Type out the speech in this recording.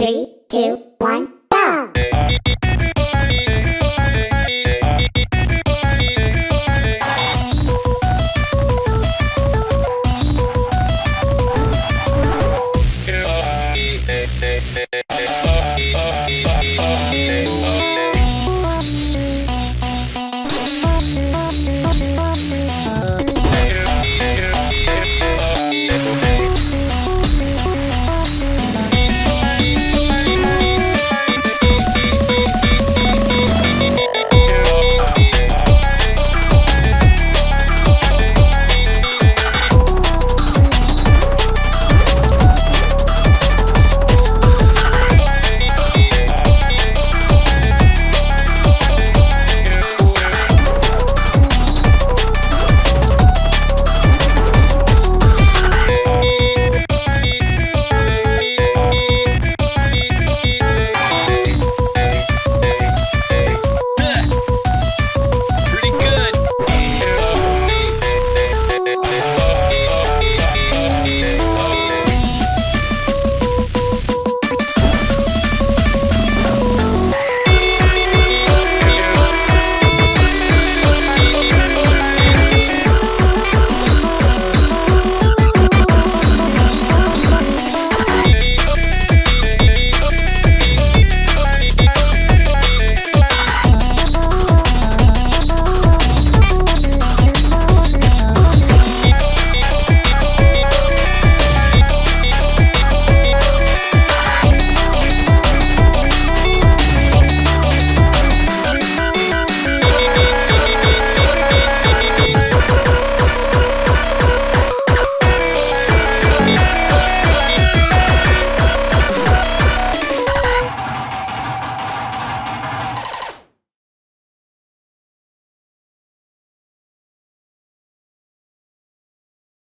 Three, two, one.